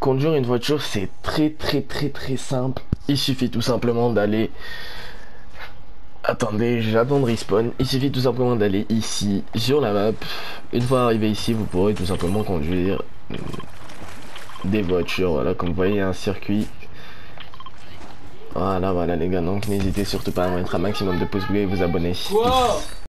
conduire une voiture, c'est très très très très simple. Il suffit tout simplement d'aller... Attendez, j'attends de respawn. Il suffit tout simplement d'aller ici, sur la map. Une fois arrivé ici, vous pourrez tout simplement conduire des voitures. Voilà, comme vous voyez, un circuit. Voilà, voilà les gars. Donc n'hésitez surtout pas à mettre un maximum de pouces bleus et vous abonner.